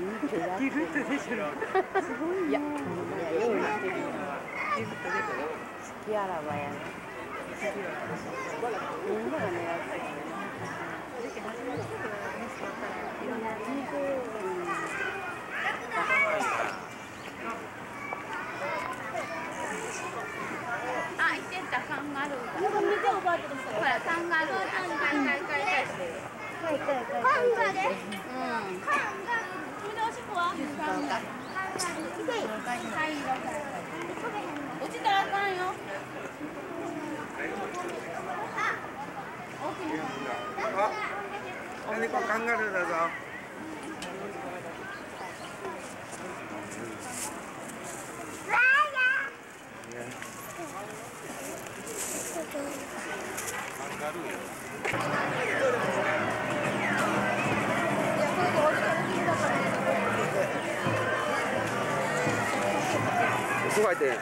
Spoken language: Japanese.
見てやってギフトでしょすごい。い。やい。や用意してるよギフトで好きあらばやねみんなが狙ってるあ、い。てたカンガルーだ。なんか見ておばあちゃんほらカンガルー。あ、カイカイカイカイしてる。はい。はい。はい。カンガでん。カンガそれでおしっこはカンガルー。灰色から。落ちたらあかんよ。あ、何かカンガルーだぞ。すご Słuchaj ty.